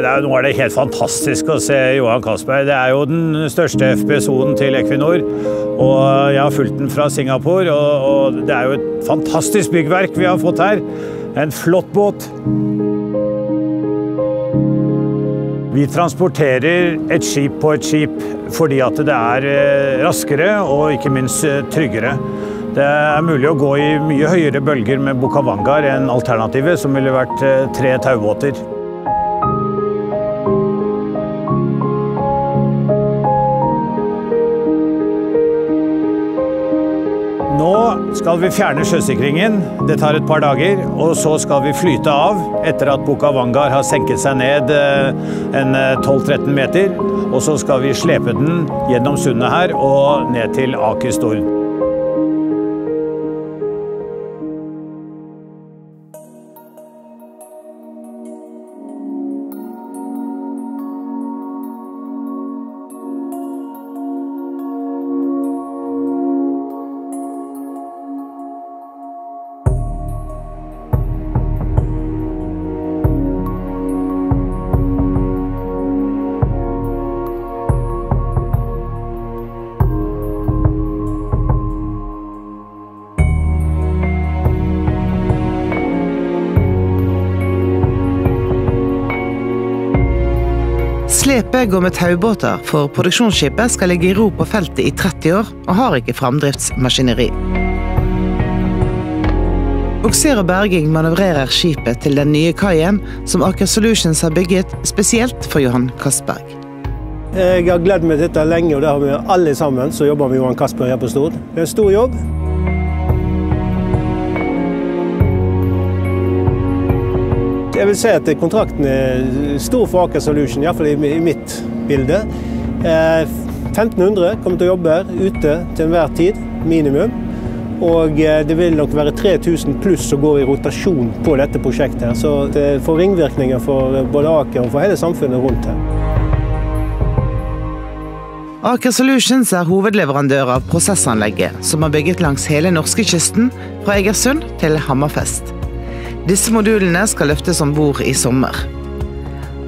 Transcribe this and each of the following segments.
nå er det helt fantastisk å se Johan Castberg. Det er jo den største FPSO-en til Equinor. Og jeg har fulgt den fra Singapore, og, og det er jo et fantastisk byggverk vi har fått her. En flott båt. Vi transporterer et skip på et skip fordi at det er eh, raskere og ikke minst eh, tryggere. Det er mulig å gå i mye høyere bølger med Bukavangar enn alternativet, som ville vært eh, tre taubåter. Skal vi fjerne sjøsikringen. Det tar et par dager. Og så skal vi flyte av etter at Bukavangar har senket seg ned eh, en 12-13 meter. Og så skal vi slepe den gjennom sundet her og ned til Aker Stord. Slepet går med taubåter, for produksjonsskipet skal ligge i ro på feltet i 30 år og har ikke framdriftsmaskineri. Bukser og berging manøvrerer skipet til den nye kaien som Aker Solutions har bygget spesielt for Johan Castberg. Jeg har gledet meg til dette lenge, og det har vi alle sammen som jobber med Johan Castberg her på Stord. Det er en stor jobb. Jeg vil si at kontrakten er stor for Aker Solution, iallfall i mitt bilde. 1500 kommer til å jobbe ute til enhver tid, minimum. Og det vil nok være 3000 pluss som går i rotasjon på dette prosjektet. her, Så det får ringvirkninger for både Aker og for hele samfunnet rundt her. Aker Solutions er hovedleverandør av prosessanlegget, som er bygget langs hele norskekysten, fra Egersund til Hammerfest. Disse modulene skal løftes om bord i sommer.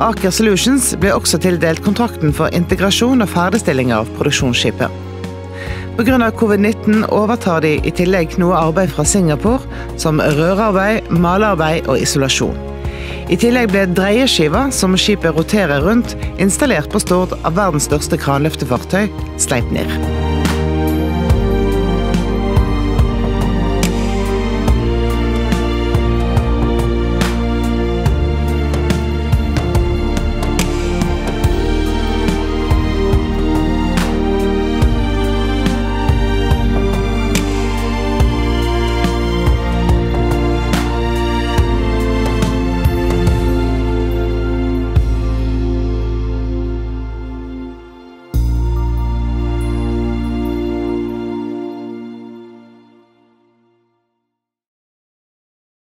Aker Solutions ble også tildelt kontrakten for integrasjon og ferdigstilling av produksjonsskipet. Pga. covid-19 overtar de i tillegg noe arbeid fra Singapore, som rørarbeid, malearbeid og isolasjon. I tillegg ble dreieskiva som skipet roterer rundt, installert på Stord av verdens største kranløftefartøy, Sleipnir.